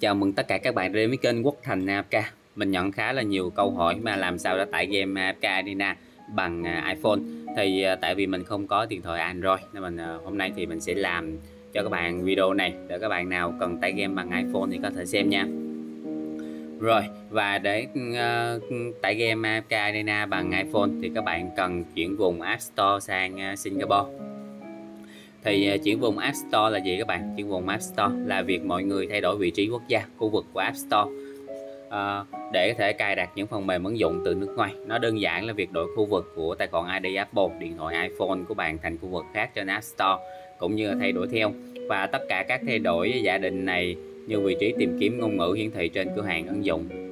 Chào mừng tất cả các bạn đến với kênh Quốc Thành AFK Mình nhận khá là nhiều câu hỏi mà làm sao để tải game AFK Arena bằng à, iPhone. Thì à, tại vì mình không có điện thoại Android Nên mình à, hôm nay thì mình sẽ làm cho các bạn video này Để các bạn nào cần tải game bằng iPhone thì có thể xem nha. Rồi và để uh, tải game AFK Arena bằng iPhone thì các bạn cần chuyển vùng App Store sang Singapore thì à, chuyển vùng App Store là gì các bạn? Chuyển vùng App Store là việc mọi người thay đổi vị trí quốc gia khu vực của App Store à, để có thể cài đặt những phần mềm ứng dụng từ nước ngoài. Nó đơn giản là việc đổi khu vực của tài khoản ID Apple điện thoại iPhone của bạn thành khu vực khác trên App Store cũng như là thay đổi theo. Và tất cả các thay đổi giả định này như vị trí tìm kiếm ngôn ngữ hiển thị trên cửa hàng ứng dụng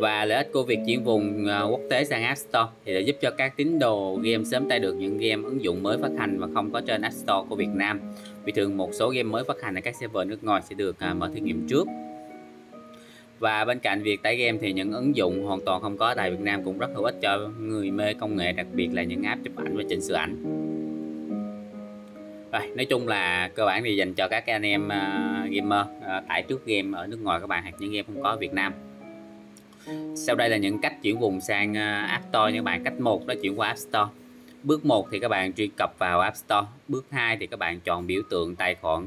và lợi ích của việc chuyển vùng à, quốc tế sang App Store thì để giúp cho các tín đồ game sớm tay được những game ứng dụng mới phát hành và không có trên App Store của Việt Nam. Vì thường một số game mới phát hành ở các server nước ngoài sẽ được à, mở thử nghiệm trước. Và bên cạnh việc tải game thì những ứng dụng hoàn toàn không có tại Việt Nam cũng rất hữu ích cho người mê công nghệ đặc biệt là những app chụp ảnh và chỉnh sửa ảnh. Rồi nói chung là cơ bản thì dành cho các anh em uh, gamer uh, tải trước game ở nước ngoài các bạn hoặc những game không có ở Việt Nam sau đây là những cách chuyển vùng sang à, App Store những bạn. Cách một đó, chuyển qua App Store. Bước 1 thì các bạn truy cập vào App Store. Bước 2 thì các bạn chọn biểu tượng tài khoản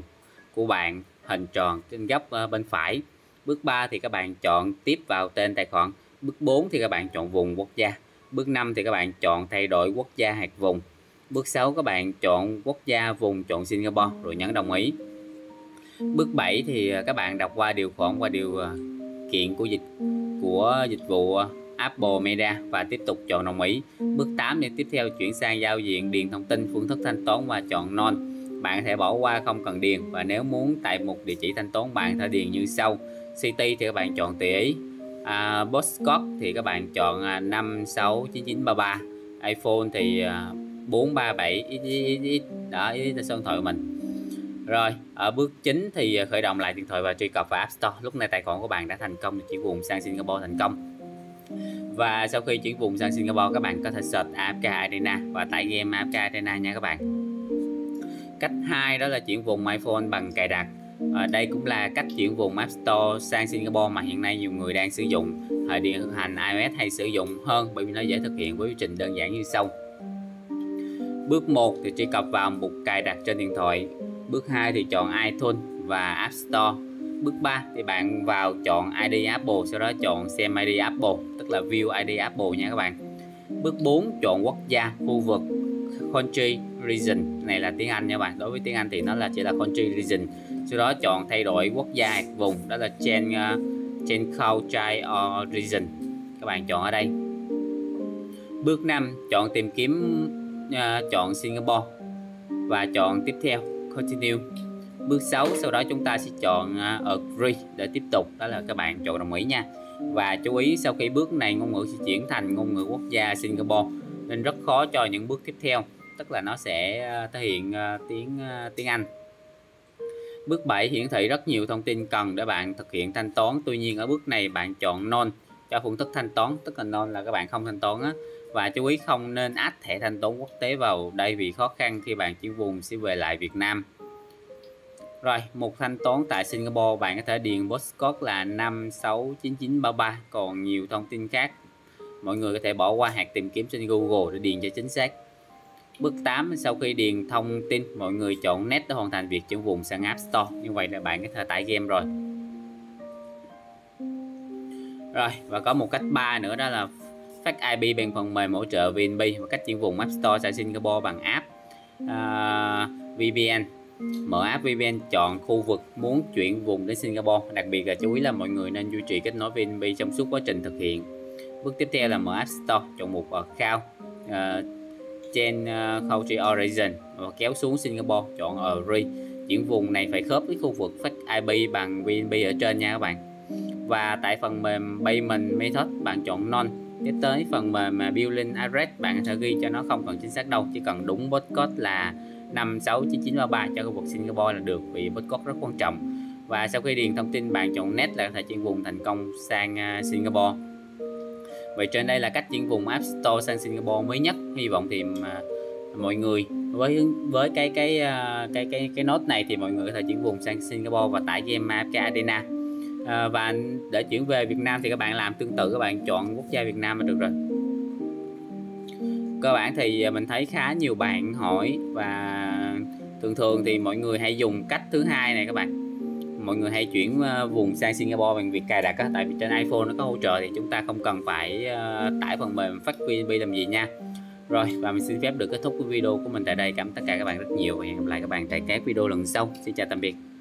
của bạn, hình tròn trên góc à, bên phải. Bước 3 thì các bạn chọn tiếp vào tên tài khoản. Bước 4 thì các bạn chọn vùng quốc gia. Bước 5 thì các bạn chọn thay đổi quốc gia hạt vùng. Bước 6 các bạn chọn quốc gia, vùng, chọn Singapore, rồi nhấn đồng ý. Bước 7 thì à, các bạn đọc qua điều khoản, qua điều kiện của dịch của dịch vụ ờ, Apple Media và tiếp tục chọn đồng ý. Bước 8 để tiếp theo chuyển sang giao diện điền thông tin phương thức thanh toán và chọn non. Bạn có thể bỏ qua không cần điền và nếu muốn tại một địa chỉ thanh toán bạn thể điền như sau. City thì các bạn chọn tùy ý. À, Postcode thì các bạn chọn à, 569933. iPhone thì à, 437 XXX đó ý là số điện thoại của mình. Rồi, ở bước chính thì à, khởi động lại điện thoại và truy cập vào App Store. Lúc này tài khoản của bạn đã thành công chuyển vùng sang Singapore thành công. Và sau khi chuyển vùng sang Singapore, các bạn có thể search AFK Arena và tải game AFK Arena nha các bạn. Cách hai đó là chuyển vùng iPhone bằng cài đặt. À, đây cũng là cách chuyển vùng App Store sang Singapore mà hiện nay nhiều người đang sử dụng. hệ điện hành iOS hay sử dụng hơn bởi vì nó dễ thực hiện với quy trình đơn giản như sau. Bước 1 thì truy cập vào mục cài đặt trên điện thoại Bước 2 thì chọn iTunes và App Store. Bước 3 thì bạn vào chọn ID Apple, sau đó chọn xem ID Apple, tức là View ID Apple nha các bạn. Bước 4 chọn quốc gia, khu vực, country, region. Này là tiếng Anh nha bạn. Đối với tiếng Anh thì nó là chỉ là country, region. Sau đó chọn thay đổi quốc gia vùng, đó là change uh, ờ, change country or ờ, region. Các bạn chọn ở đây. Bước 5 chọn tìm kiếm uh, chọn Singapore và chọn tiếp theo continue. Bước 6 sau đó chúng ta sẽ chọn à, agree để tiếp tục. Đó là các bạn chọn đồng ý nha. Và chú ý sau khi bước này ngôn ngữ sẽ chuyển thành ngôn ngữ quốc gia Singapore nên rất khó cho những bước tiếp theo. Tức là nó sẽ à, thể hiện à, tiếng tiếng Anh. Bước 7 hiển thị rất nhiều thông tin cần để bạn thực hiện thanh toán. Tuy nhiên ở bước này bạn chọn non cho phương thức thanh toán, tức là non là các bạn không thanh toán á. Và chú ý không nên áp thẻ thanh toán quốc tế vào đây vì khó khăn khi bạn chuyển vùng sẽ về lại Việt Nam. Rồi, một thanh toán tại Singapore bạn có thể điền postcode là 569933 còn nhiều thông tin khác mọi người có thể bỏ qua hạt tìm kiếm trên Google để điền cho chính xác. Bước 8 sau khi điền thông tin mọi người chọn net để hoàn thành việc chuyển vùng sang App Store. Như vậy là bạn có thể tải game rồi. Rồi và có một cách ba nữa đó là Fact IP bằng phần mềm hỗ trợ VNB và cách chuyển vùng App Store tại Singapore bằng app à, uh, VPN mở app VPN chọn khu vực muốn chuyển vùng đến Singapore. Đặc biệt là chú ý là mọi người nên duy trì kết nối VNB trong suốt quá trình thực hiện. Bước tiếp theo là mở App Store chọn mục account uh, à, trên à, uh, country origin và kéo xuống Singapore chọn Agree chuyển vùng này phải khớp với khu vực Fact IP bằng VNB ở trên nha các bạn. Và tại phần mềm Payment Method bạn chọn non tiếp tới phần mà mà billing address, bạn có thể ghi cho nó không cần chính xác đâu, chỉ cần đúng postcode là 569933 cho khu vực Singapore là được, vì postcode rất quan trọng. Và sau khi điền thông tin bạn chọn net là có thể chuyển vùng thành công sang à, Singapore. Vậy trên đây là cách chuyển vùng App Store sang Singapore mới nhất. Hy vọng thì à, mọi người với với cái cái à, cái cái cái nốt này thì mọi người có thể chuyển vùng sang Singapore và tải game AFK Arena à, và để chuyển về Việt Nam thì các bạn làm tương tự các bạn chọn quốc gia Việt Nam là được rồi. Cơ bản thì ờ, mình thấy khá nhiều bạn hỏi và thường thường thì mọi người hay dùng cách thứ hai này các bạn. Mọi người hay chuyển ờ, vùng sang Singapore bằng việc cài đặt á tại vì trên iPhone nó có hỗ trợ thì chúng ta không cần phải tải phần mềm phát VNB làm gì nha. Rồi và mình xin phép được kết thúc cái video của mình tại đây. Cảm ơn tất cả các bạn rất nhiều và hẹn gặp lại các bạn tại các video lần sau. Xin chào tạm biệt.